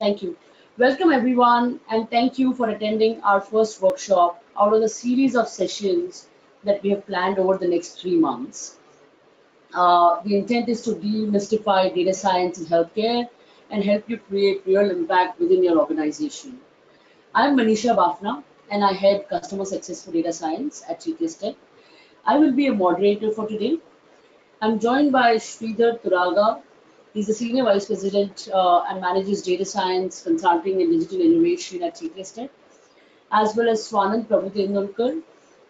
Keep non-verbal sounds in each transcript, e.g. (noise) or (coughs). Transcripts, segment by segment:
Thank you. Welcome everyone and thank you for attending our first workshop out of the series of sessions that we have planned over the next three months. Uh, the intent is to demystify data science in healthcare and help you create real impact within your organization. I'm Manisha Bafna and I head customer success for data science at CitiusTech. I will be a moderator for today. I'm joined by Sridhar Turaga, He's the Senior Vice President uh, and manages data science, consulting, and digital innovation at Tech, as well as Swanand Prabhutendulkar,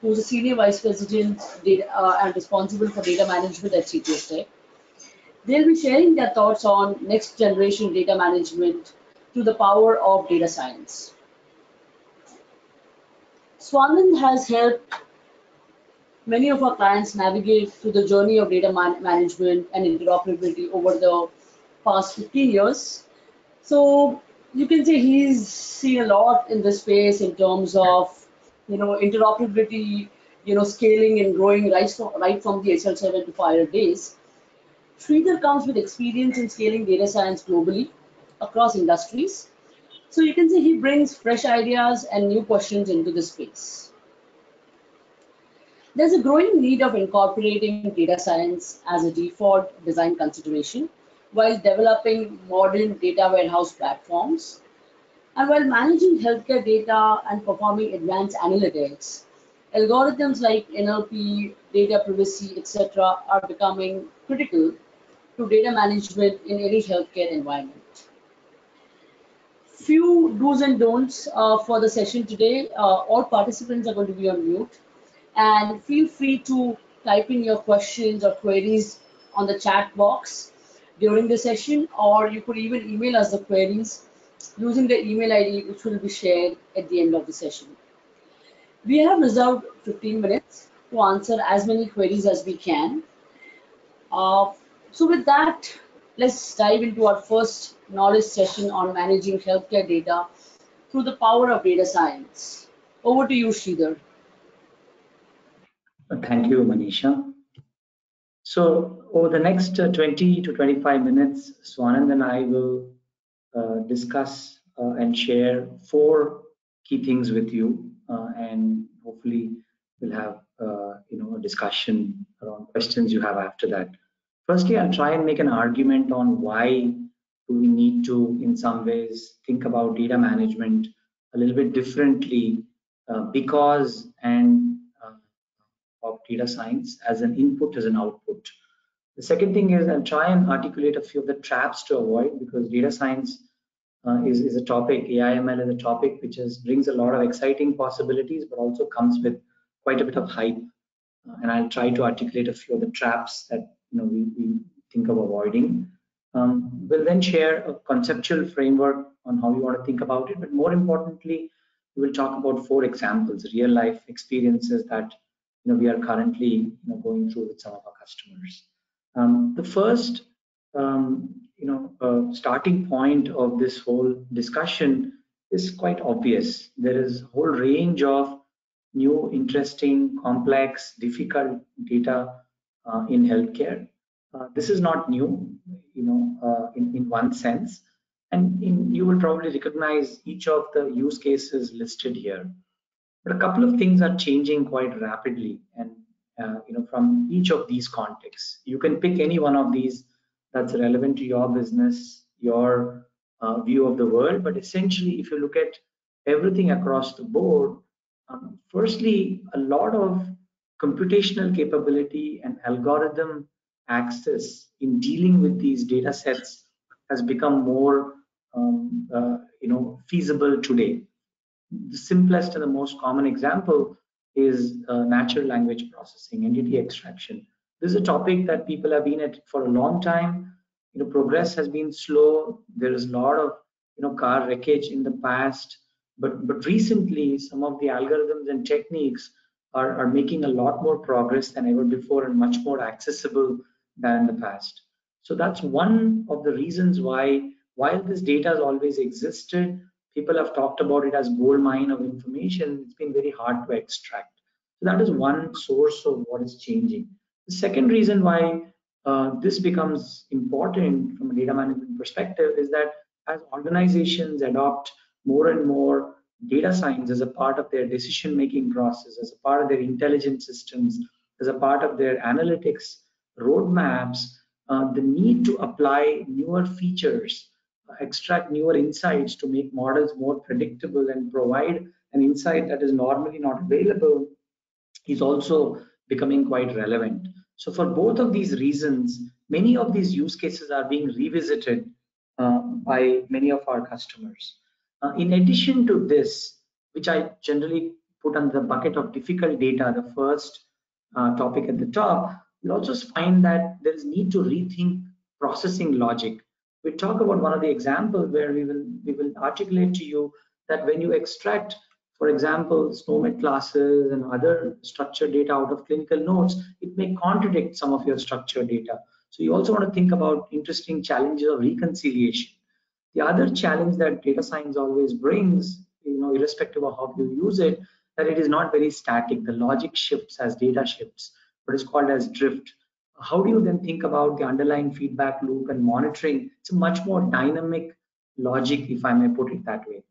who's the Senior Vice President data, uh, and responsible for data management at Tech. They'll be sharing their thoughts on next generation data management through the power of data science. Swanand has helped many of our clients navigate through the journey of data man management and interoperability over the past 15 years. So you can say he's seen a lot in this space in terms of, you know, interoperability, you know, scaling and growing right from, right from the HL7 to FHIR days. Sridhar comes with experience in scaling data science globally across industries. So you can say he brings fresh ideas and new questions into the space. There's a growing need of incorporating data science as a default design consideration while developing modern data warehouse platforms. And while managing healthcare data and performing advanced analytics, algorithms like NLP, data privacy, etc., are becoming critical to data management in any healthcare environment. Few do's and don'ts uh, for the session today. Uh, all participants are going to be on mute and feel free to type in your questions or queries on the chat box during the session or you could even email us the queries using the email ID which will be shared at the end of the session. We have reserved 15 minutes to answer as many queries as we can. Uh, so with that, let's dive into our first knowledge session on managing healthcare data through the power of data science. Over to you, Sridhar. Thank you, Manisha. So over the next uh, 20 to 25 minutes, Swanand and I will uh, discuss uh, and share four key things with you, and hopefully we'll have you know a discussion around questions you have after that. Firstly, I'll try and make an argument on why we need to, in some ways, think about data management a little bit differently, uh, because and data science as an input as an output. The second thing is I'll try and articulate a few of the traps to avoid because data science uh, is, is a topic, AIML is a topic which is, brings a lot of exciting possibilities but also comes with quite a bit of hype. Uh, and I'll try to articulate a few of the traps that you know we, we think of avoiding. Um, we'll then share a conceptual framework on how you want to think about it, but more importantly, we will talk about four examples, real life experiences that you know, we are currently you know, going through with some of our customers. Um, the first um, you know, uh, starting point of this whole discussion is quite obvious. There is a whole range of new, interesting, complex, difficult data uh, in healthcare. Uh, this is not new, you know, uh, in, in one sense. And in, you will probably recognize each of the use cases listed here. But a couple of things are changing quite rapidly, and uh, you know, from each of these contexts, you can pick any one of these that's relevant to your business, your uh, view of the world. But essentially, if you look at everything across the board, um, firstly, a lot of computational capability and algorithm access in dealing with these data sets has become more um, uh, you know feasible today the simplest and the most common example is uh, natural language processing, entity extraction. This is a topic that people have been at for a long time. You know, progress has been slow. There is a lot of you know car wreckage in the past, but but recently some of the algorithms and techniques are, are making a lot more progress than ever before and much more accessible than in the past. So that's one of the reasons why while this data has always existed, people have talked about it as gold mine of information. It's been very hard to extract. So that is one source of what is changing. The second reason why uh, this becomes important from a data management perspective is that as organizations adopt more and more data science as a part of their decision making process, as a part of their intelligence systems, as a part of their analytics roadmaps, uh, the need to apply newer features, extract newer insights to make models more predictable and provide an insight that is normally not available is also becoming quite relevant. So for both of these reasons, many of these use cases are being revisited uh, by many of our customers. Uh, in addition to this, which I generally put under the bucket of difficult data, the first uh, topic at the top, you'll also find that there is need to rethink processing logic. We talk about one of the examples where we will we will articulate to you that when you extract, for example, SNOMED classes and other structured data out of clinical notes, it may contradict some of your structured data. So you also want to think about interesting challenges of reconciliation. The other challenge that data science always brings, you know, irrespective of how you use it, that it is not very static. The logic shifts as data shifts, what is called as drift. How do you then think about the underlying feedback loop and monitoring? It's a much more dynamic logic, if I may put it that way.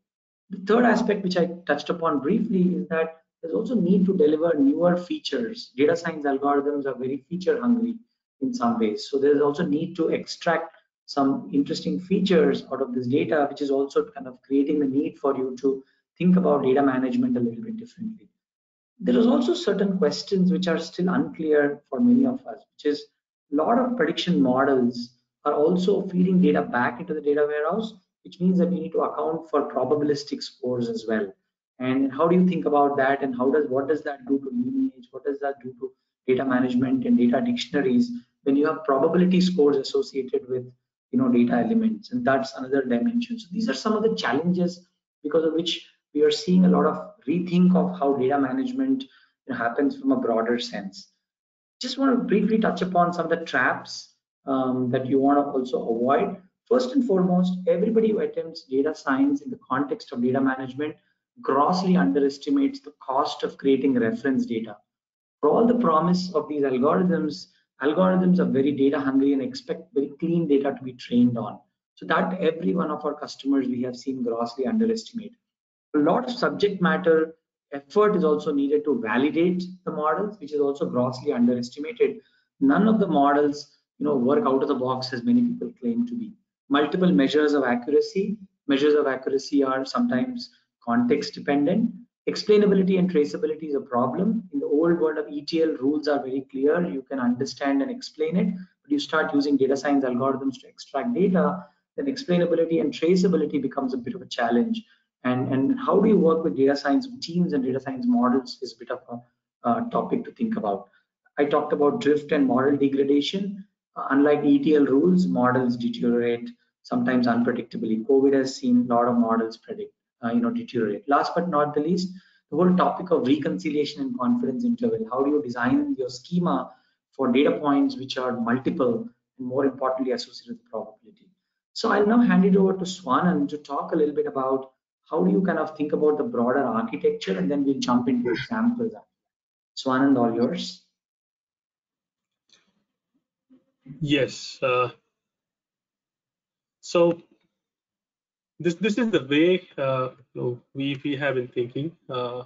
The third aspect, which I touched upon briefly, is that there's also need to deliver newer features. Data science algorithms are very feature hungry in some ways. So there's also need to extract some interesting features out of this data, which is also kind of creating the need for you to think about data management a little bit differently. There is also certain questions which are still unclear for many of us, which is a lot of prediction models are also feeding data back into the data warehouse, which means that we need to account for probabilistic scores as well. And how do you think about that? And how does what does that do to lineage? What does that do to data management and data dictionaries when you have probability scores associated with you know data elements and that's another dimension so these are some of the challenges because of which we are seeing a lot of rethink of how data management happens from a broader sense just want to briefly touch upon some of the traps um, that you want to also avoid first and foremost everybody who attempts data science in the context of data management grossly underestimates the cost of creating reference data for all the promise of these algorithms algorithms are very data hungry and expect very clean data to be trained on. So that every one of our customers we have seen grossly underestimate. A lot of subject matter effort is also needed to validate the models, which is also grossly underestimated. None of the models, you know, work out of the box as many people claim to be. Multiple measures of accuracy. Measures of accuracy are sometimes context dependent explainability and traceability is a problem in the old world of etl rules are very clear you can understand and explain it but you start using data science algorithms to extract data then explainability and traceability becomes a bit of a challenge and and how do you work with data science teams and data science models is a bit of a uh, topic to think about. I talked about drift and model degradation. Uh, unlike etl rules models deteriorate. Sometimes unpredictably covid has seen a lot of models predict uh, you know deteriorate. Last but not the least the whole topic of reconciliation and confidence interval. How do you design your schema for data points which are multiple and more importantly associated with probability? So i'll now hand it over to swanand to talk a little bit about how do you kind of think about the broader architecture and then we'll jump into examples swanand all yours yes uh, so this this is the way uh, you know, we we have been thinking uh,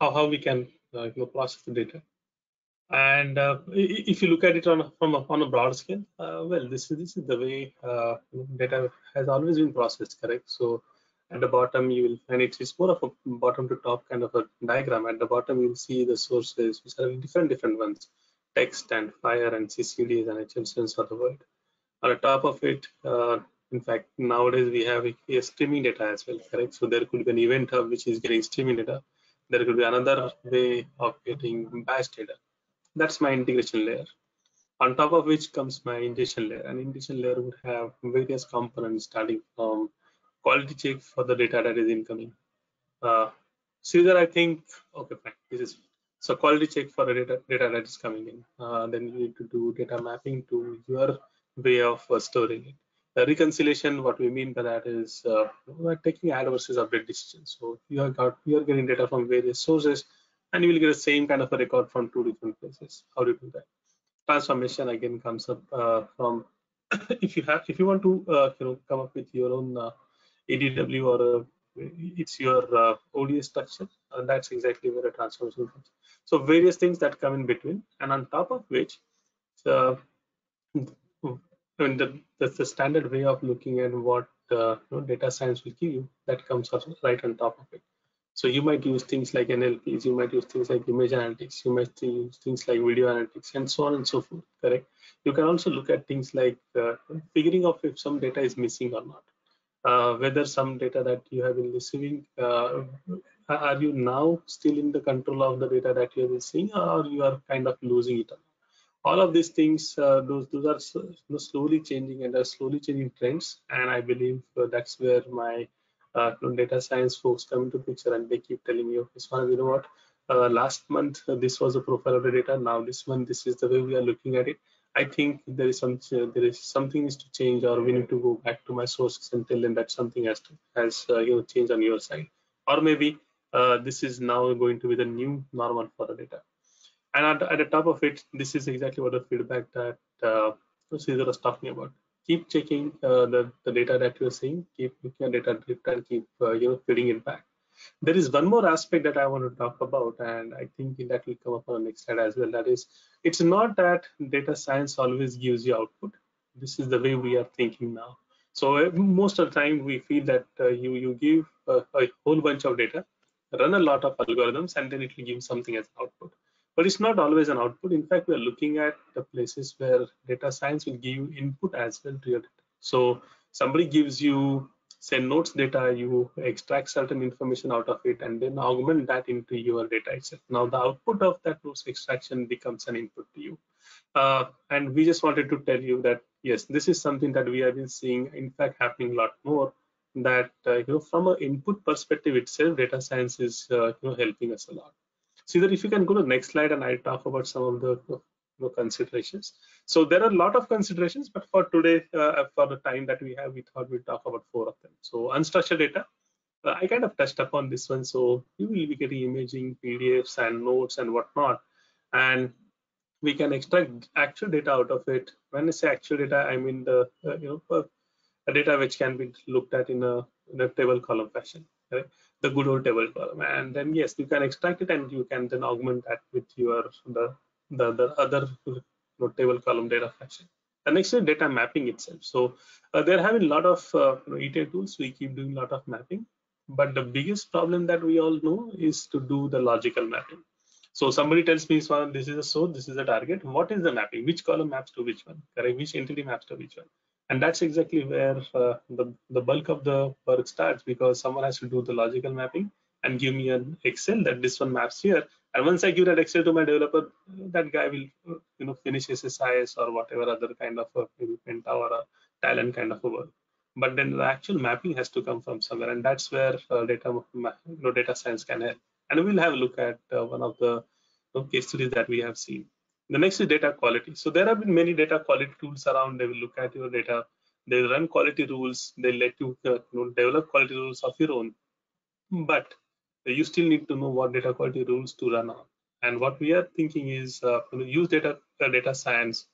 how how we can uh, you know, process the data. And uh, if you look at it on from a, on a broad scale, uh, well, this is this is the way data has always been processed, correct? So at the bottom you will find it is more of a bottom to top kind of a diagram. At the bottom you will see the sources, which are different different ones, text and FHIR and CCDs and HLSNs of the world. On the top of it, uh, in fact, nowadays we have a, streaming data as well, correct? So there could be an event hub which is getting streaming data. There could be another way of getting batch data. That's my integration layer. On top of which comes my ingestion layer. An ingestion layer would have various components starting from quality check for the data that is incoming. Uh, Sridhar, I think, okay, fine. This is so quality check for the data, data that is coming in. Uh, then you need to do data mapping to your way of uh, storing it The reconciliation, what we mean by that is uh, we're taking add versus update decisions. So you have got you're getting data from various sources, and you will get the same kind of a record from two different places. How do you do that? Transformation again comes up uh, from (coughs) if you have, if you want to, uh, you know, come up with your own uh, ADW or it's your uh, ODS structure, and that's exactly where a transformation comes. So various things that come in between, and on top of which, the, I mean, the, that's the standard way of looking at what uh, you know, data science will give you. That comes right on top of it. So you might use things like NLPs, you might use things like image analytics, you might use things like video analytics, and so on and so forth. Correct. You can also look at things like uh, figuring out if some data is missing or not uh, whether some data that you have been receiving, uh, are you now still in the control of the data that you have been seeing or you are kind of losing it? All of these things, uh, those, those are slowly changing and are slowly changing trends. And I believe uh, that's where my uh, data science folks come into picture and they keep telling me, okay, so you know what, uh, last month this was a profile of the data. Now this month, this is the way we are looking at it I think there is some there is something needs to change, or we need to go back to my sources and tell them that something has to has uh, you know changed on your side, or maybe uh, this is now going to be the new normal for the data. And at, at the top of it, this is exactly what the feedback that uh, Sridhar was talking about. Keep checking uh, the, the data that you're seeing, keep looking at data drift, and keep uh, you know feeding it back. There is one more aspect that I want to talk about, and I think that will come up on the next slide as well. That is, it's not that data science always gives you output. This is the way we are thinking now. So uh, most of the time, we feel that uh, you you give a, a, whole bunch of data, run a lot of algorithms, and then it will give something as output. But it's not always an output. In fact, we are looking at the places where data science will give you input as well to your data. So somebody gives you say notes data, you extract certain information out of it and then augment that into your data itself. Now the output of that notes extraction becomes an input to you. Uh, and we just wanted to tell you that, yes, this is something that we have been seeing, in fact, happening a lot more that, uh, you know, from an input perspective itself, data science is, uh, you know, helping us a lot. See that if you can go to the next slide and I talk about some of the know, considerations. So there are a lot of considerations, but for today, uh, for the time that we have, we thought we'd talk about four of them. So unstructured data, uh, I kind of touched upon this one. So you will be getting imaging, PDFs and notes and whatnot. And we can extract actual data out of it. When I say actual data, I mean the, uh, you know, a data which can be looked at in a, in a table column fashion. Right? the good old table column and then yes you can extract it and you can then augment that with your the the, the other table column data fashion. The next is data mapping itself. So uh, they're having a lot of uh, ETL tools. We keep doing a lot of mapping, but the biggest problem that we all know is to do the logical mapping. So somebody tells me, this is a source, this is a target. What is the mapping? Which column maps to which one? Correct? Which entity maps to which one? And that's exactly where uh, the, the bulk of the work starts because someone has to do the logical mapping and give me an Excel that this one maps here and once I give that Excel to my developer, that guy will, you know, finish SSIS or whatever other kind of a maybe Penta or a Talend kind of a work. But then the actual mapping has to come from somewhere, and that's where uh, data, you know, data science can help. And we'll have a look at uh, one of the you know, case studies that we have seen. The next is data quality. So there have been many data quality tools around. They will look at your data. They run quality rules. They let you, uh, you know, develop quality rules of your own. But you still need to know what data quality rules to run on. And what we are thinking is uh, use data uh, data science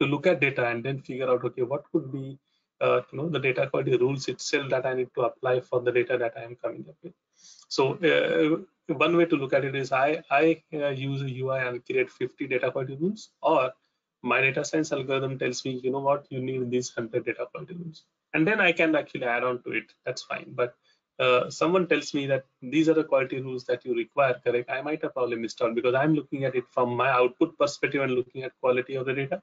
to look at data and then figure out okay what could be uh, you know the data quality rules itself that I need to apply for the data that I am coming up with. So uh, one way to look at it is I I uh, use a UI and create 50 data quality rules, or my data science algorithm tells me you know what you need these 100 data quality rules, and then I can actually add on to it. That's fine, but uh, someone tells me that these are the quality rules that you require, correct? I might have probably missed out because I'm looking at it from my output perspective and looking at quality of the data.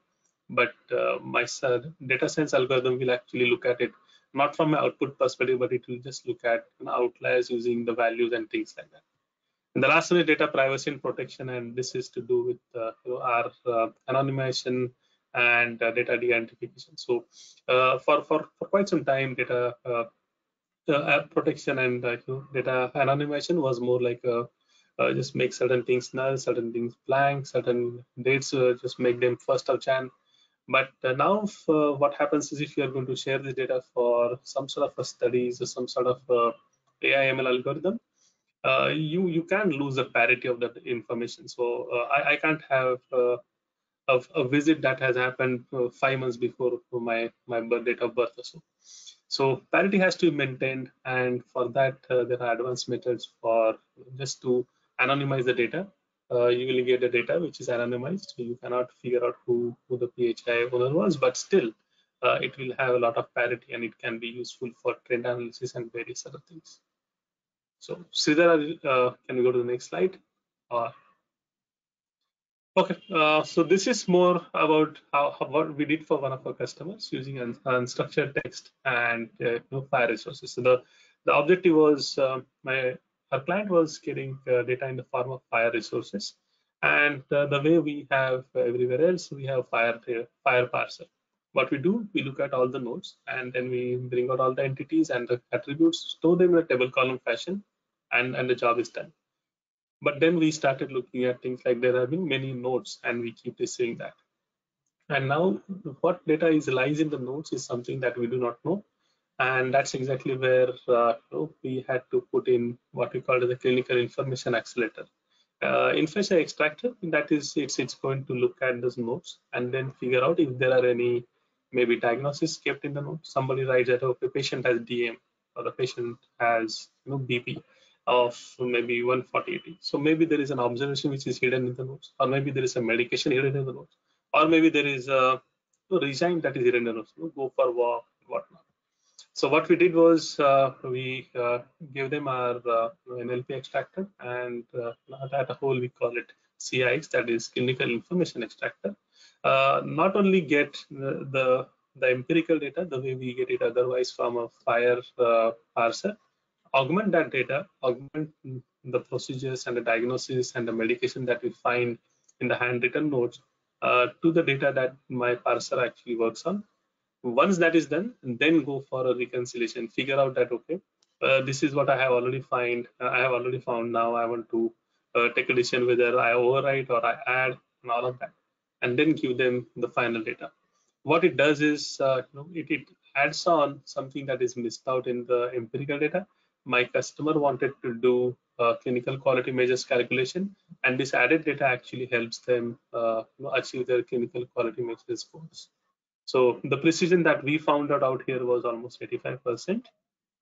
But uh, my uh, data science algorithm will actually look at it not from my output perspective, but it will just look at outliers using the values and things like that. And the last one is data privacy and protection, and this is to do with uh, you know, our uh, anonymization and data de-identification. So for, for, for quite some time, data uh, protection and uh, data anonymization was more like uh, uh, just make certain things null, certain things blank, certain dates uh, just make them first of Jan. But uh, now what happens is if you are going to share the data for some sort of studies or some sort of AI ML algorithm, you you can lose the parity of that information. So I, I can't have a, a visit that has happened uh, five months before my my birth date of birth or so. So parity has to be maintained, and for that uh, there are advanced methods for just to anonymize the data. Uh, you will get the data which is anonymized, you cannot figure out who who the PHI owner was, but still uh, it will have a lot of parity and it can be useful for trend analysis and various other things. So Sridhar, uh, can we go to the next slide? Uh, okay, uh, so this is more about how, how, what we did for one of our customers using un unstructured text and uh, know, FHIR resources. So the the objective was uh, my our client was getting uh, data in the form of FHIR resources, and the way we have everywhere else, we have FHIR FHIR parser what we do, we look at all the nodes and then we bring out all the entities and the attributes, store them in a table column fashion, and, and the job is done. But then we started looking at things like there have been many nodes and we keep receiving that. And now what data is lies in the nodes is something that we do not know. And that's exactly where uh, we had to put in what we call the clinical information accelerator. Uh, information extractor, that is, it's, it's going to look at those nodes and then figure out if there are any maybe diagnosis kept in the note. Somebody writes that okay, patient has DM or the patient has you know BP of maybe 140 So maybe there is an observation which is hidden in the notes, or maybe there is a medication hidden in the notes, or maybe there is a resign that is hidden in the notes. Go for walk, whatnot. So what we did was uh, we uh, gave them our uh, NLP extractor, and uh, at a whole we call it CIX, that is clinical information extractor uh, not only get the, the, the empirical data the way we get it otherwise from a FHIR uh, parser, augment that data, augment the procedures and the diagnosis and the medication that we find in the handwritten notes uh, to the data that my parser actually works on. Once that is done, then go for a reconciliation. Figure out that okay, uh, this is what I have already find. Uh, I have already found. Now I want to uh, take a decision whether I overwrite or I add and all of that and then give them the final data. What it does is uh, you know, it, it adds on something that is missed out in the empirical data. My customer wanted to do clinical quality measures calculation, and this added data actually helps them uh, achieve their clinical quality measures goals. So the precision that we found out out here was almost 85%.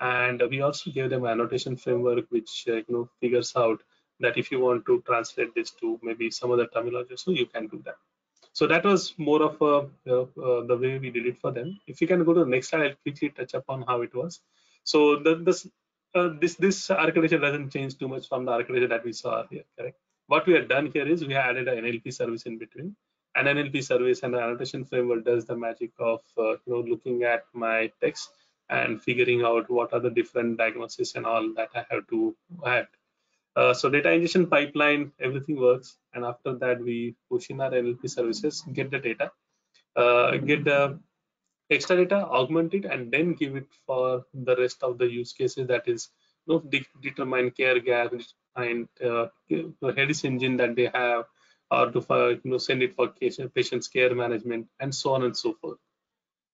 And we also gave them annotation framework, which uh, you know figures out that if you want to translate this to maybe some other terminology, so you can do that. So that was more of a, uh, the way we did it for them. If you can go to the next slide, I'll quickly touch upon how it was. So the, this uh, this this architecture doesn't change too much from the architecture that we saw earlier, correct? What we have done here is we added an NLP service in between. An NLP service and the annotation framework does the magic of uh, you know looking at my text and figuring out what are the different diagnoses and all that I have to add. Uh, so data ingestion pipeline, everything works. And after that, we push in our NLP services, get the data, uh, get the extra data, augment it, and then give it for the rest of the use cases. That is, you know, de determine care gap and uh, the HEDIS engine that they have, or to you know send it for patient's care management, and so on and so forth.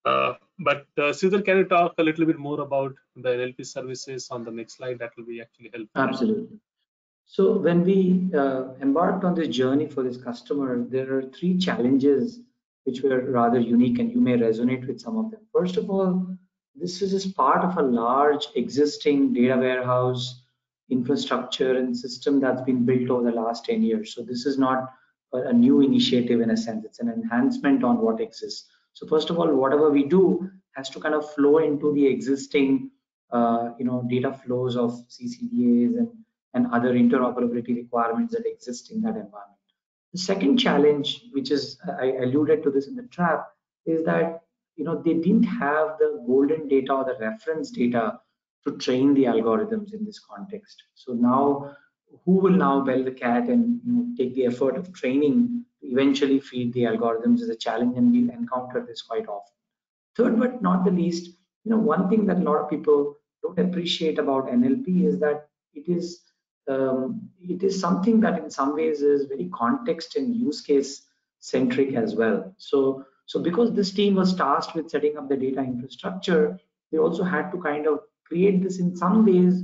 Uh, but uh, Sridhar, can you talk a little bit more about the NLP services on the next slide? That will be actually helpful. Absolutely. So when we uh, embarked on this journey for this customer, there are three challenges which were rather unique and you may resonate with some of them. First of all, this is just part of a large existing data warehouse infrastructure and system that's been built over the last 10 years. So this is not a new initiative in a sense, it's an enhancement on what exists. So first of all, whatever we do has to kind of flow into the existing uh, you know, data flows of CCDAs and and other interoperability requirements that exist in that environment. The second challenge, which is uh, I alluded to this in the trap, is that you know they didn't have the golden data or the reference data to train the algorithms in this context. So now, who will now bell the cat and you know, take the effort of training to eventually feed the algorithms is a challenge, and we encounter this quite often. Third, but not the least, you know, one thing that a lot of people don't appreciate about NLP is that it is um, it is something that in some ways is very context and use case centric as well. So, so because this team was tasked with setting up the data infrastructure, they also had to kind of create this in some ways,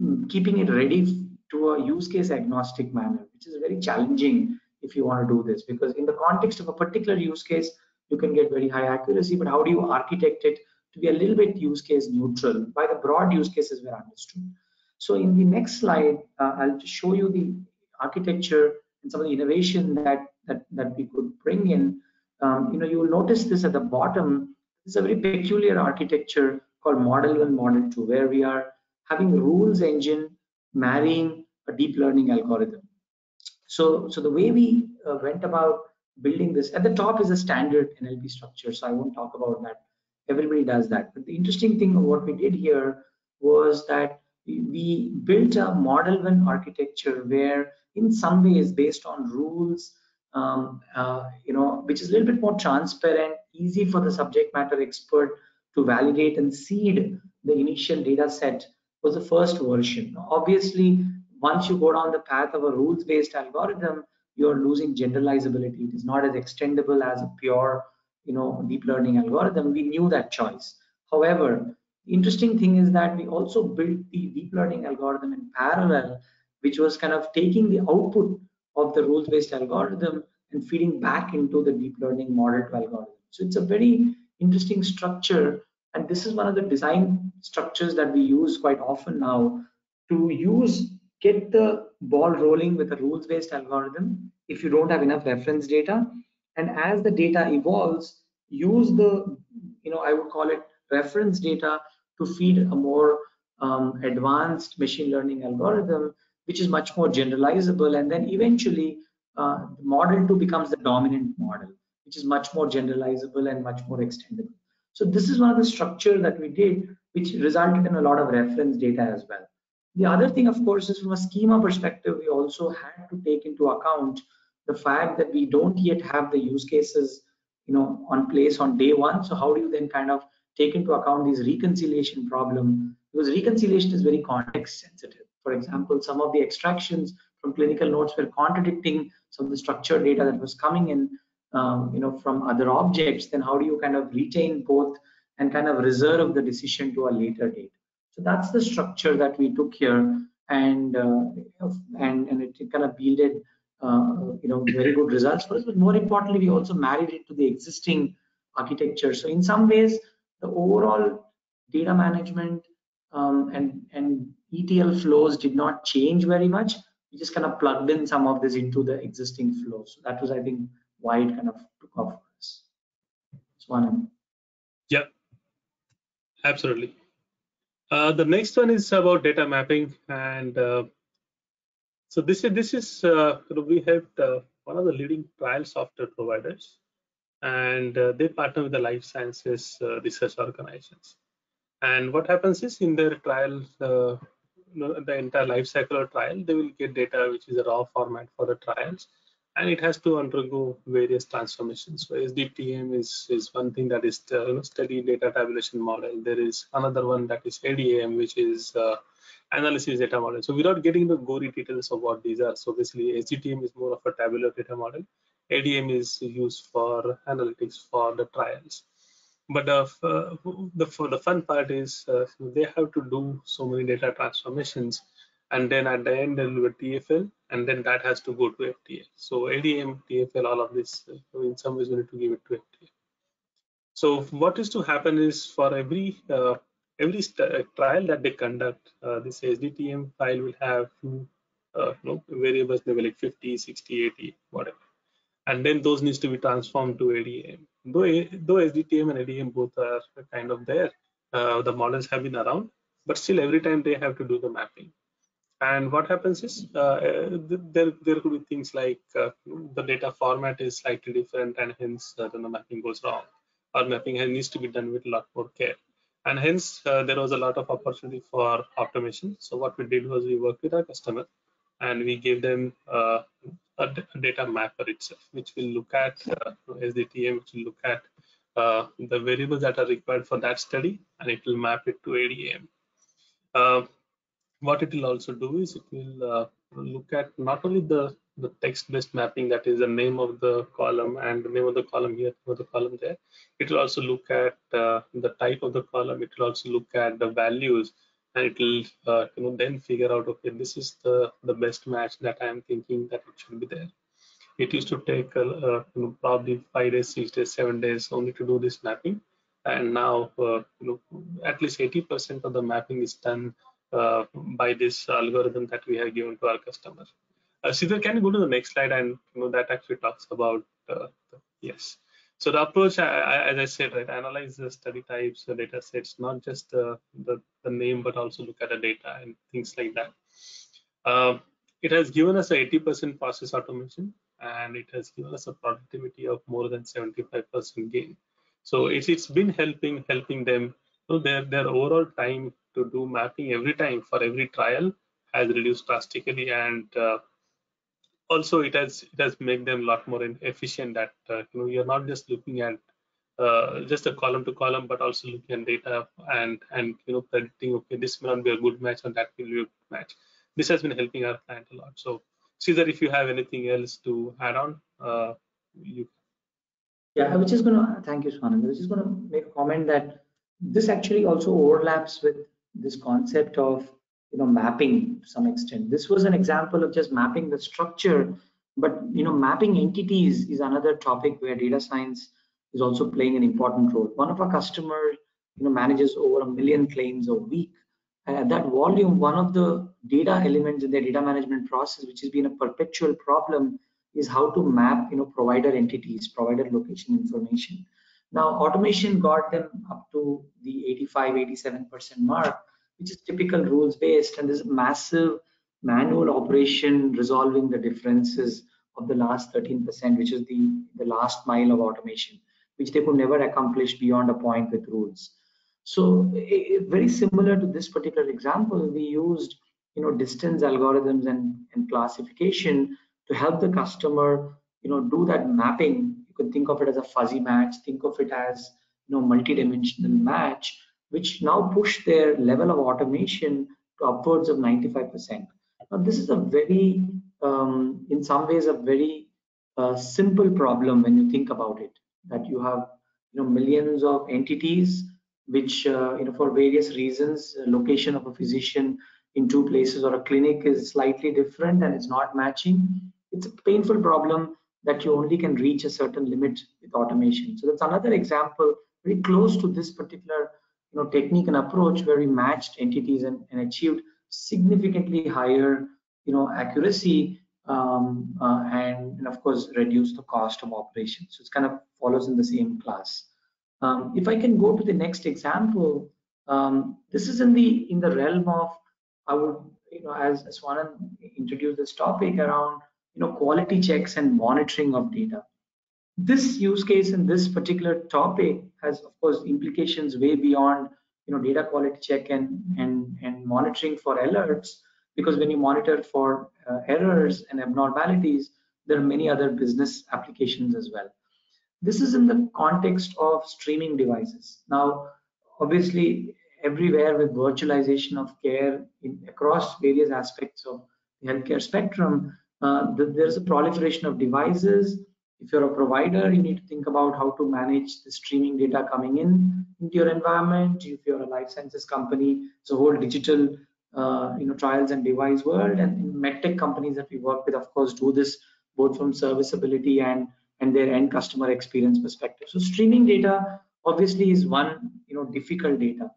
mm, keeping it ready to a use case agnostic manner, which is very challenging if you want to do this because in the context of a particular use case you can get very high accuracy but how do you architect it to be a little bit use case neutral by the broad use cases were understood so in the next slide uh, i'll show you the architecture and some of the innovation that that, that we could bring in. Um, you know you will notice this at the bottom. It's a very peculiar architecture called model 1 model 2 where we are having rules engine marrying a deep learning algorithm. So so the way we uh, went about building this at the top is a standard nlp structure so i won't talk about that. Everybody does that. But the interesting thing of what we did here was that we built a model one architecture where in some ways based on rules um, uh, you know which is a little bit more transparent easy for the subject matter expert to validate and seed the initial data set was the first version. Obviously once you go down the path of a rules based algorithm you're losing generalizability. It is not as extendable as a pure you know deep learning algorithm. We knew that choice. However interesting thing is that we also built the deep learning algorithm in parallel, which was kind of taking the output of the rules-based algorithm and feeding back into the deep learning model to algorithm. So it's a very interesting structure. And this is one of the design structures that we use quite often now to use, get the ball rolling with a rules-based algorithm if you don't have enough reference data. And as the data evolves, use the, you know, I would call it reference data to feed a more um, advanced machine learning algorithm, which is much more generalizable. And then eventually, uh, model 2 becomes the dominant model, which is much more generalizable and much more extendable. So this is one of the structure that we did, which resulted in a lot of reference data as well. The other thing, of course, is from a schema perspective, we also had to take into account the fact that we don't yet have the use cases, you know, on place on day one. So how do you then kind of take into account these reconciliation problem because reconciliation is very context sensitive. For example, some of the extractions from clinical notes were contradicting some of the structured data that was coming in, um, you know, from other objects. Then how do you kind of retain both and kind of reserve the decision to a later date? So that's the structure that we took here, and uh, and and it kind of yielded uh, you know very good results for us. But more importantly, we also married it to the existing architecture. So in some ways, the overall data management um, and, and ETL flows did not change very much. We just kind of plugged in some of this into the existing flows. So that was, I think, why it kind of took off for us. Swanand. Yeah, absolutely. Uh, the next one is about data mapping, and uh, so this is this is uh, we helped uh, one of the leading trial software providers and uh, they partner with the life sciences uh, research organizations. And what happens is in their trial, uh, the entire life cycle of trial, they will get data which is a raw format for the trials, and it has to undergo various transformations. So SDTM is is one thing that is uh, you know, data tabulation model. There is another one that is ADAM, which is uh, analysis data model. So without getting the gory details of what these are, so basically SDTM is more of a tabular data model. ADM is used for analytics for the trials. But uh, the, for the fun part is uh, they have to do so many data transformations and then at the end there will be TFL and then that has to go to FTL. So ADM, TFL, all of this, uh, in some ways we need to give it to FTL. So what is to happen is for every uh, every uh, trial that they conduct, uh, this SDTM file will have few uh, you know, variables, maybe like 50, 60, 80, whatever and then those needs to be transformed to ADM. Though, though SDTM and ADM both are kind of there, uh, the models have been around, but still every time they have to do the mapping. And what happens is uh, there there could be things like uh, the data format is slightly different, and hence uh, the mapping goes wrong, or mapping needs to be done with a lot more care. And hence uh, there was a lot of opportunity for automation. So what we did was we worked with our customer, and we gave them uh, a data mapper itself, which will look at uh, SDTM, which will look at uh, the variables that are required for that study, and it will map it to ADM. Uh, what it will also do is it will uh, look at not only the the text-based mapping that is the name of the column and the name of the column here or the column there it will also look at uh, the type of the column it will also look at the values and it will uh, you know then figure out okay this is the the best match that i am thinking that it should be there it used to take uh, uh, you know, probably five days, six days, seven days only to do this mapping. And now, uh, you know, at least 80% of the mapping is done uh, by this algorithm that we have given to our customers. Uh, can you go to the next slide? And you know that actually talks about yes. So the approach, as I said, right, analyze the study types, the data sets, not just the, the, the name, but also look at the data and things like that. Um, it has given us 80% process automation and it has given us a productivity of more than 75% gain. So it's, it's been helping helping them. So their their overall time to do mapping every time for every trial has reduced drastically, and uh, also it has it has made them a lot more efficient. That uh, you know you're not just looking at uh, just a column to column, but also looking at data and and you know predicting okay this may not be a good match and that will be a good match. This has been helping our client a lot. So Sridhar, if you have anything else to add on, uh, you. Yeah, I was just to thank you, Swanand. I was just to make a comment that this actually also overlaps with this concept of you know mapping to some extent. This was an example of just mapping the structure, but you know mapping entities is another topic where data science is also playing an important role. One of our customers you know manages over a million claims a week and at that volume, one of the data elements in their data management process, which has been a perpetual problem, is how to map, you know, provider entities, provider location information. Now, automation got them up to the 85, 87% mark, which is typical rules based, and a massive manual operation resolving the differences of the last 13%, which is the, the last mile of automation, which they could never accomplish beyond a point with rules. So very similar to this particular example, we used you know distance algorithms and, and classification to help the customer you know do that mapping. You can think of it as a fuzzy match, think of it as you know multi-dimensional match, which now push their level of automation to upwards of 95%. Now this is a very um, in some ways a very uh, simple problem when you think about it that you have you know millions of entities which uh, you know for various reasons location of a physician in two places or a clinic is slightly different and it's not matching it's a painful problem that you only can reach a certain limit with automation so that's another example very close to this particular you know technique and approach where we matched entities and, and achieved significantly higher you know accuracy um, uh, and, and of course reduce the cost of operation so it's kind of follows in the same class um, if I can go to the next example, um, this is in the in the realm of I would you know as Swanand introduced this topic around you know quality checks and monitoring of data. This use case in this particular topic has of course implications way beyond you know data quality check and and and monitoring for alerts because when you monitor for uh, errors and abnormalities there are many other business applications as well this is in the context of streaming devices. Now, obviously, everywhere with virtualization of care in, across various aspects of the healthcare spectrum, uh, the, there's a proliferation of devices. If you're a provider, you need to think about how to manage the streaming data coming in into your environment. If you're a life sciences company, it's a whole digital, uh, you know, trials and device world. And medtech companies that we work with, of course, do this both from serviceability and and their end customer experience perspective. So streaming data obviously is one you know difficult data.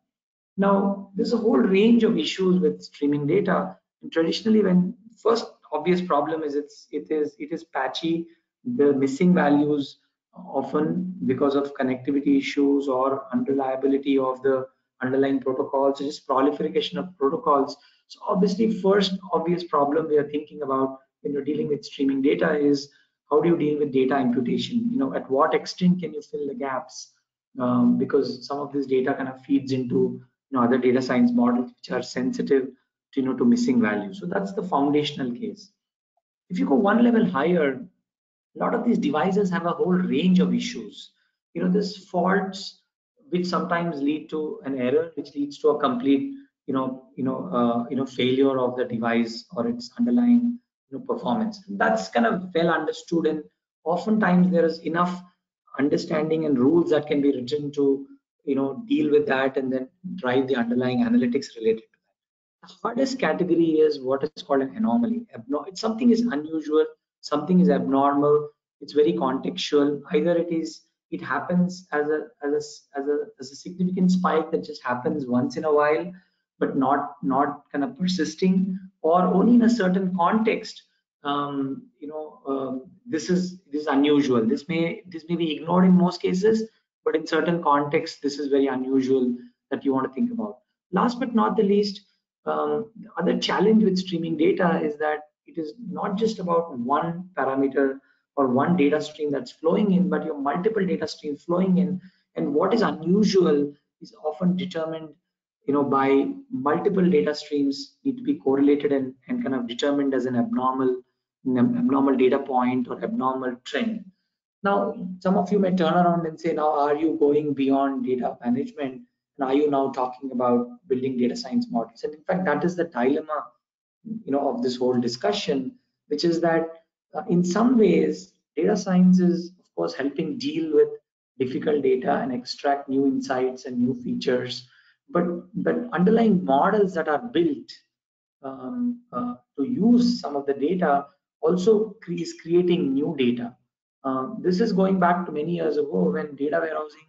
Now there's a whole range of issues with streaming data. And traditionally, when first obvious problem is it's it is it is patchy. The missing values often because of connectivity issues or unreliability of the underlying protocols, just proliferation of protocols. So obviously, first obvious problem we are thinking about when you're dealing with streaming data is how do you deal with data imputation? You know at what extent can you fill the gaps? Um, because some of this data kind of feeds into you know other data science models which are sensitive to you know to missing values. So that's the foundational case. If you go one level higher a lot of these devices have a whole range of issues you know there's faults which sometimes lead to an error which leads to a complete you know you know uh, you know failure of the device or its underlying you know, performance. That's kind of well understood, and oftentimes there is enough understanding and rules that can be written to you know deal with that and then drive the underlying analytics related to that. The hardest category is what is called an anomaly. It's something is unusual, something is abnormal it's very contextual either it is it happens as a as a as a, as a significant spike that just happens once in a while but not not kind of persisting or only in a certain context um, you know um, this is this is unusual. This may this may be ignored in most cases but in certain contexts this is very unusual that you want to think about. Last but not the least um, the other challenge with streaming data is that it is not just about one parameter or one data stream that's flowing in but your multiple data streams flowing in and what is unusual is often determined you know by multiple data streams need to be correlated and, and kind of determined as an abnormal abnormal data point or abnormal trend. Now, some of you may turn around and say, now, are you going beyond data management? And are you now talking about building data science models? And in fact, that is the dilemma, you know, of this whole discussion, which is that uh, in some ways, data science is, of course, helping deal with difficult data and extract new insights and new features. But the underlying models that are built um, uh, to use some of the data also is creating new data. Um, this is going back to many years ago when data warehousing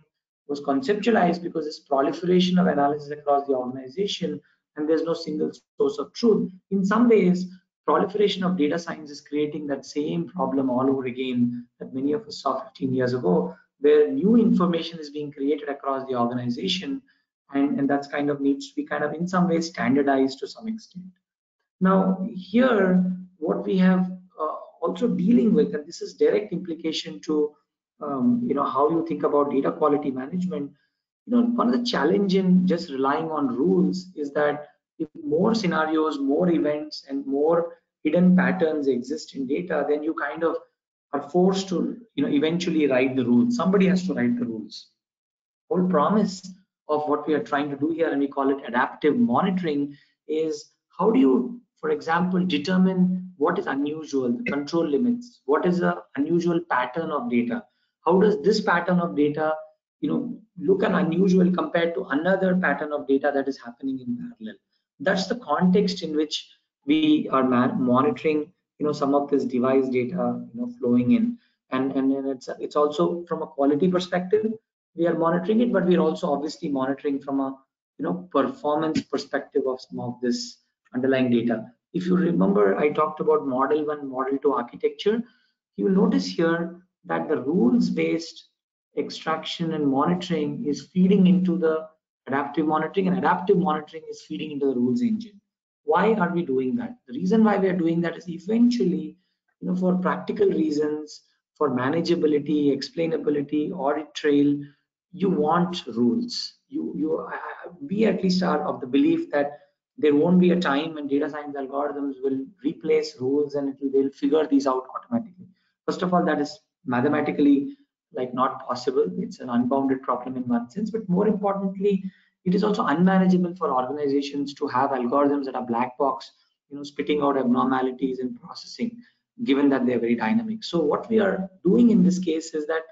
was conceptualized because this proliferation of analysis across the organization and there's no single source of truth. In some ways, proliferation of data science is creating that same problem all over again that many of us saw 15 years ago, where new information is being created across the organization and, and that's kind of needs to be kind of in some ways standardized to some extent. Now here, what we have also dealing with, and this is direct implication to um, you know how you think about data quality management. You know, one of the challenge in just relying on rules is that if more scenarios, more events, and more hidden patterns exist in data, then you kind of are forced to you know eventually write the rules. Somebody has to write the rules. Whole promise of what we are trying to do here, and we call it adaptive monitoring, is how do you, for example, determine what is unusual, the control limits, what is the unusual pattern of data, how does this pattern of data, you know, look an unusual compared to another pattern of data that is happening in parallel. That's the context in which we are monitoring, you know, some of this device data, you know, flowing in, and and, it's it's also from a quality perspective we are monitoring it, but we are also obviously monitoring from a you know performance perspective of some of this underlying data. If you remember, I talked about model one, model two architecture. You will notice here that the rules-based extraction and monitoring is feeding into the adaptive monitoring and adaptive monitoring is feeding into the rules engine. Why are we doing that? The reason why we are doing that is eventually, you know, for practical reasons, for manageability, explainability, audit trail, you want rules. You, you, we at least are of the belief that there won't be a time when data science algorithms will replace rules and will, they'll figure these out automatically. First of all, that is mathematically like not possible. It's an unbounded problem in one sense, but more importantly, it is also unmanageable for organizations to have algorithms that are black box, you know, spitting out abnormalities and processing, given that they're very dynamic. So what we are doing in this case is that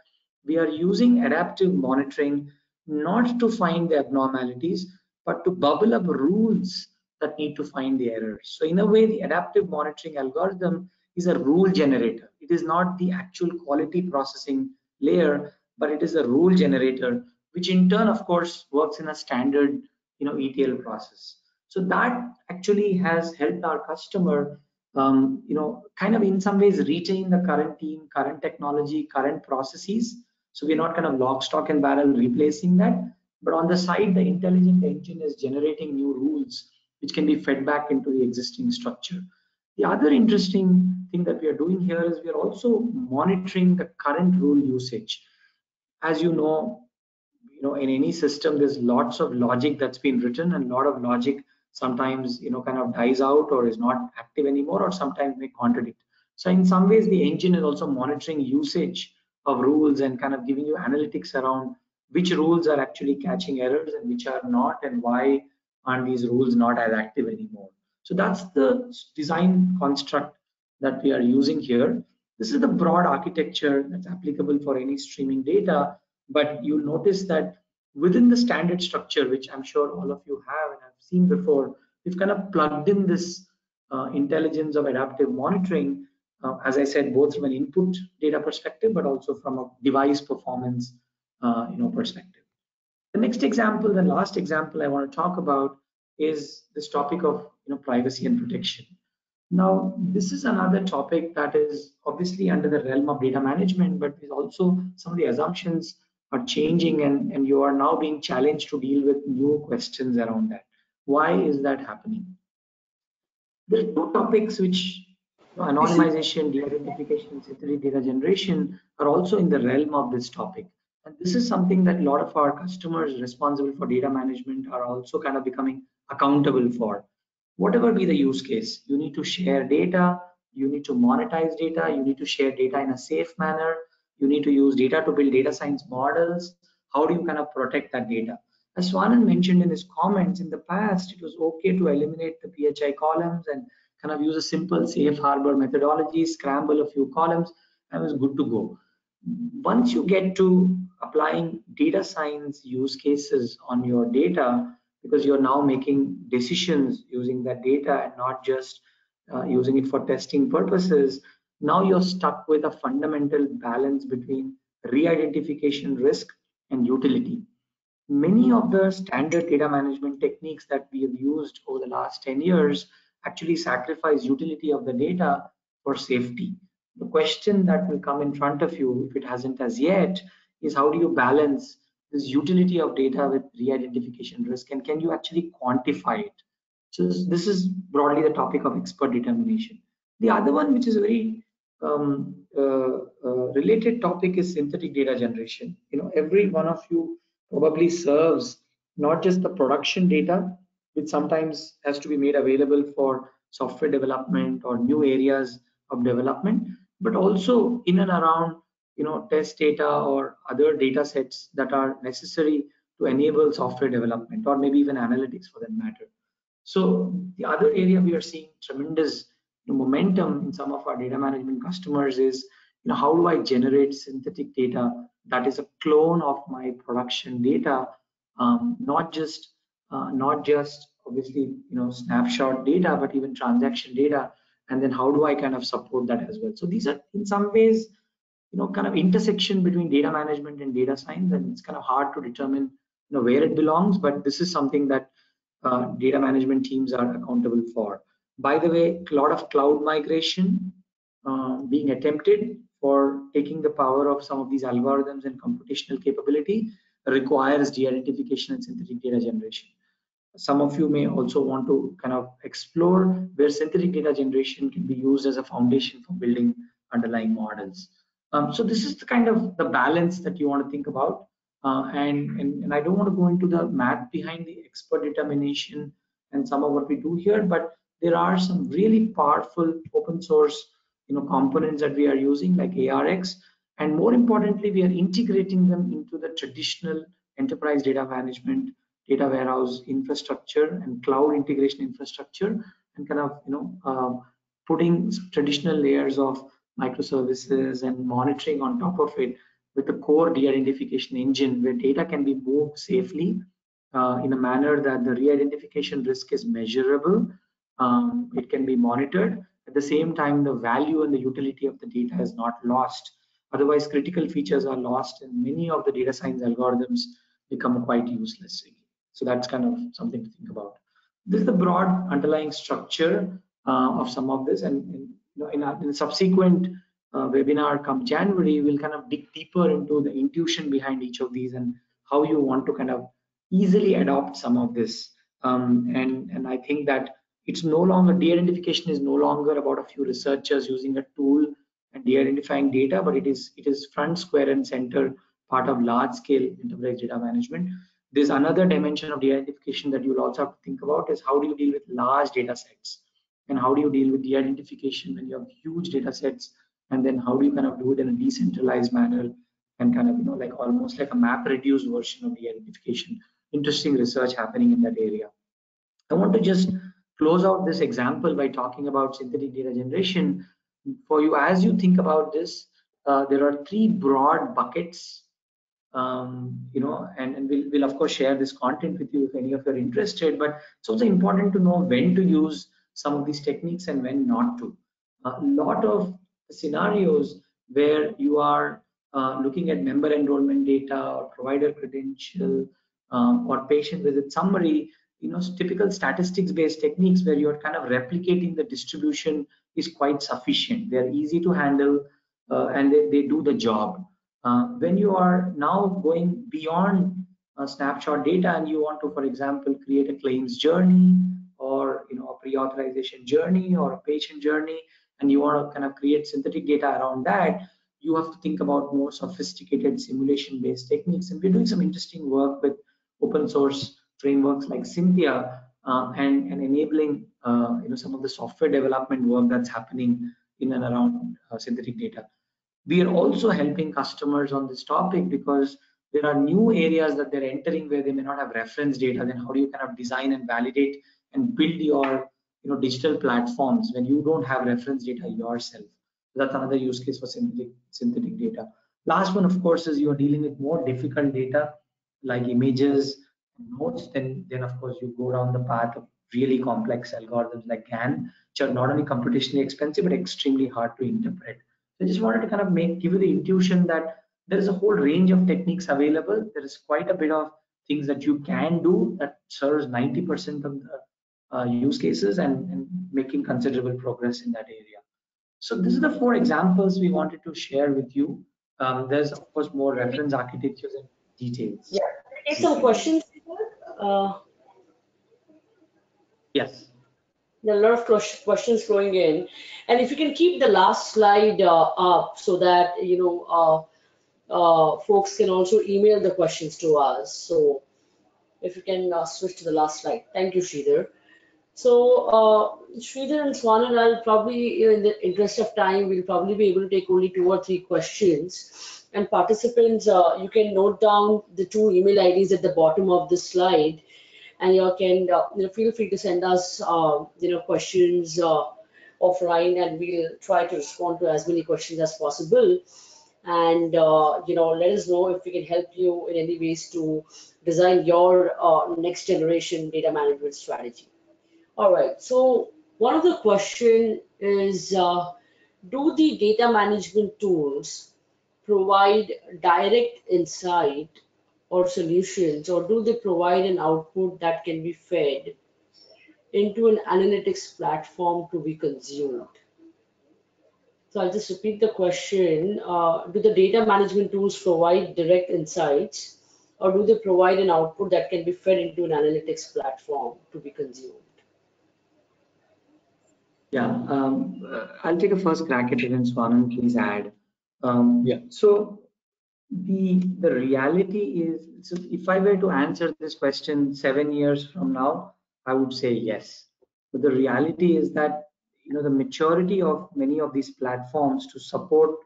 we are using adaptive monitoring not to find the abnormalities, but to bubble up rules that need to find the errors. So in a way, the adaptive monitoring algorithm is a rule generator. It is not the actual quality processing layer, but it is a rule generator, which in turn, of course, works in a standard you know, ETL process. So that actually has helped our customer, um, you know, kind of in some ways retain the current team, current technology, current processes. So we're not kind of lock, stock, and barrel replacing that. But on the side, the intelligent engine is generating new rules which can be fed back into the existing structure. The other interesting thing that we are doing here is we are also monitoring the current rule usage. As you know, you know, in any system, there's lots of logic that's been written and a lot of logic sometimes, you know, kind of dies out or is not active anymore or sometimes may contradict. So in some ways, the engine is also monitoring usage of rules and kind of giving you analytics around which rules are actually catching errors and which are not and why and these rules not as active anymore. So that's the design construct that we are using here. This is the broad architecture that's applicable for any streaming data, but you'll notice that within the standard structure, which I'm sure all of you have and have seen before, we've kind of plugged in this uh, intelligence of adaptive monitoring uh, as I said, both from an input data perspective, but also from a device performance, uh, you know, perspective. The next example, the last example I want to talk about is this topic of you know privacy and protection. Now, this is another topic that is obviously under the realm of data management, but is also some of the assumptions are changing and, and you are now being challenged to deal with new questions around that. Why is that happening? There are two topics which anonymization, de-identification, synthetic data generation are also in the realm of this topic. And this is something that a lot of our customers responsible for data management are also kind of becoming accountable for. Whatever be the use case, you need to share data, you need to monetize data, you need to share data in a safe manner, you need to use data to build data science models. How do you kind of protect that data? As Swanand mentioned in his comments, in the past, it was okay to eliminate the PHI columns and kind of use a simple safe harbor methodology, scramble a few columns, and was good to go. Once you get to applying data science use cases on your data, because you're now making decisions using that data and not just uh, using it for testing purposes, now you're stuck with a fundamental balance between re-identification risk and utility. Many of the standard data management techniques that we have used over the last 10 years actually sacrifice utility of the data for safety. The question that will come in front of you, if it hasn't as yet, is how do you balance this utility of data with re-identification risk and can you actually quantify it? So this is broadly the topic of expert determination. The other one, which is a very um, uh, uh, related topic is synthetic data generation. You know, every one of you probably serves not just the production data, which sometimes has to be made available for software development or new areas of development, but also in and around you know test data or other data sets that are necessary to enable software development or maybe even analytics for that matter. So the other area we are seeing tremendous momentum in some of our data management customers is you know how do I generate synthetic data that is a clone of my production data, um, not just uh, not just obviously you know snapshot data but even transaction data and then how do i kind of support that as well so these are in some ways you know kind of intersection between data management and data science and it's kind of hard to determine you know where it belongs but this is something that uh, data management teams are accountable for by the way a lot of cloud migration uh, being attempted for taking the power of some of these algorithms and computational capability requires de-identification and synthetic data generation some of you may also want to kind of explore where synthetic data generation can be used as a foundation for building underlying models. Um, so this is the kind of the balance that you want to think about. Uh, and, and, and I don't want to go into the math behind the expert determination and some of what we do here, but there are some really powerful open source you know, components that we are using like ARX. And more importantly, we are integrating them into the traditional enterprise data management data warehouse infrastructure and cloud integration infrastructure and kind of you know uh, putting traditional layers of microservices and monitoring on top of it with the core de-identification engine where data can be moved safely uh, in a manner that the re-identification risk is measurable um, it can be monitored. At the same time the value and the utility of the data is not lost. Otherwise critical features are lost and many of the data science algorithms become quite useless so that's kind of something to think about. This is the broad underlying structure uh, of some of this, and, and in, in subsequent uh, webinar come January, we'll kind of dig deeper into the intuition behind each of these and how you want to kind of easily adopt some of this. Um, and and I think that it's no longer de-identification is no longer about a few researchers using a tool and de-identifying data, but it is it is front square and center part of large scale enterprise data management there's another dimension of de-identification that you'll also have to think about is how do you deal with large data sets and how do you deal with de-identification when you have huge data sets? And then how do you kind of do it in a decentralized manner and kind of you know like almost like a map reduced version of de-identification? Interesting research happening in that area. I want to just close out this example by talking about synthetic data generation. For you as you think about this uh, there are three broad buckets um, you know, and, and we'll, we'll of course share this content with you if any of you are interested, but it's also important to know when to use some of these techniques and when not to. A lot of scenarios where you are uh, looking at member enrollment data or provider credential um, or patient visit summary, you know, typical statistics based techniques where you're kind of replicating the distribution is quite sufficient. They're easy to handle uh, and they, they do the job. Uh, when you are now going beyond snapshot data and you want to, for example, create a claims journey you know a pre-authorization journey or a patient journey, and you want to kind of create synthetic data around that, you have to think about more sophisticated simulation-based techniques. And we're doing some interesting work with open source frameworks like Synthea uh, and, and enabling uh, you know some of the software development work that's happening in and around uh, synthetic data. We are also helping customers on this topic because there are new areas that they're entering where they may not have reference data. Then how do you kind of design and validate and build your you know digital platforms when you don't have reference data yourself? That's another use case for synthetic synthetic data. Last one, of course, is you are dealing with more difficult data like images, notes. Then then of course you go down the path of really complex algorithms like GAN, which are not only computationally expensive but extremely hard to interpret. So I just wanted to kind of make give you the intuition that there is a whole range of techniques available. There is quite a bit of things that you can do that serves 90% of the uh, use cases and, and, making considerable progress in that area. So this is the four examples we wanted to share with you. Um, there's of course more reference architectures and details. Yeah, take some questions. Uh, yes. There are a lot of questions flowing in, and if you can keep the last slide uh, up so that you know uh, uh, folks can also email the questions to us. So if you can uh, switch to the last slide. Thank you, Sridhar. So uh, Sridhar and Swanand, I'll probably, in the interest of time, we'll probably be able to take only two or three questions. And participants, uh, you can note down the two email IDs at the bottom of the slide, and you can uh, you know, feel free to send us uh, you know questions uh, offline, and we'll try to respond to as many questions as possible. And uh, you know let us know if we can help you in any ways to design your uh, next generation data management strategy all right so one of the question is uh, do the data management tools provide direct insight or solutions or do they provide an output that can be fed into an analytics platform to be consumed so I'll just repeat the question. Uh, do the data management tools provide direct insights or do they provide an output that can be fed into an analytics platform to be consumed? Yeah, um, uh, I'll take a first crack at it and Swanand, please add. Um, yeah. So the the reality is, so if I were to answer this question seven years from now, I would say yes. But the reality is that you know the maturity of many of these platforms to support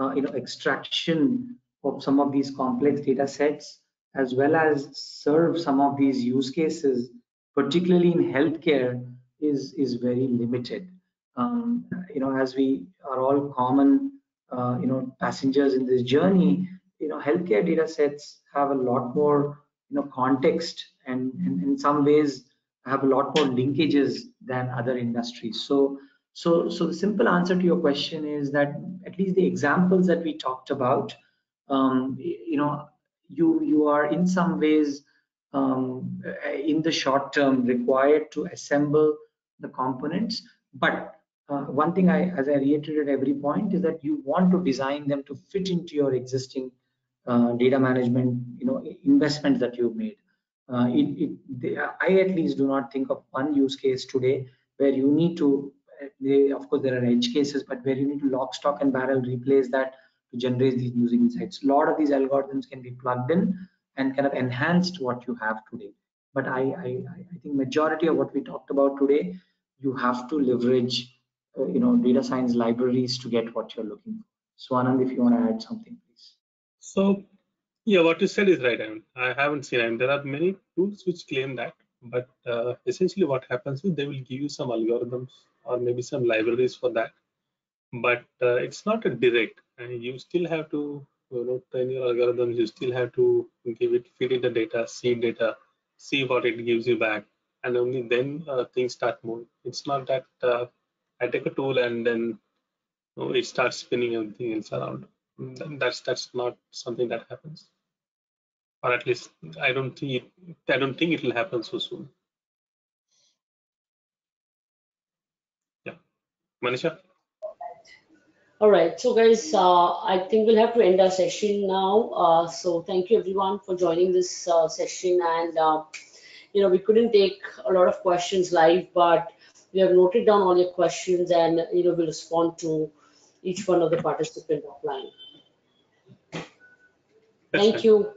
uh, you know extraction of some of these complex data sets as well as serve some of these use cases particularly in healthcare is is very limited um, you know as we are all common uh, you know passengers in this journey you know healthcare data sets have a lot more you know context and, and in some ways have a lot more linkages than other industries. So, so, so the simple answer to your question is that at least the examples that we talked about, um, you know, you you are in some ways um, in the short term required to assemble the components. But uh, one thing I, as I reiterated every point, is that you want to design them to fit into your existing uh, data management, you know, investments that you've made. Uh, it, it, they, I at least do not think of one use case today where you need to, they, of course, there are edge cases, but where you need to lock, stock, and barrel replace that to generate these new insights. A lot of these algorithms can be plugged in and kind of enhanced what you have today. But I, I, I think majority of what we talked about today, you have to leverage, uh, you know, data science libraries to get what you're looking for. Swanand, if you want to add something, please. So yeah, what you said is right. I, mean, I haven't seen. I mean, there are many tools which claim that, but uh, essentially what happens is they will give you some algorithms or maybe some libraries for that, but uh, it's not a direct. And you still have to you know train your algorithms. You still have to give it, feed it the data, see data, see what it gives you back, and only then uh, things start moving. It's not that uh, I take a tool and then know, it starts spinning everything else around. That's that's not something that happens, or at least I don't think it, I don't think it will happen so soon. Yeah, Manisha. All right, so guys, uh, I think we'll have to end our session now. Uh, so thank you everyone for joining this uh, session. And uh, you know, we couldn't take a lot of questions live, but we have noted down all your questions, and you know, we'll respond to each one of the participants offline. Thank fine. you.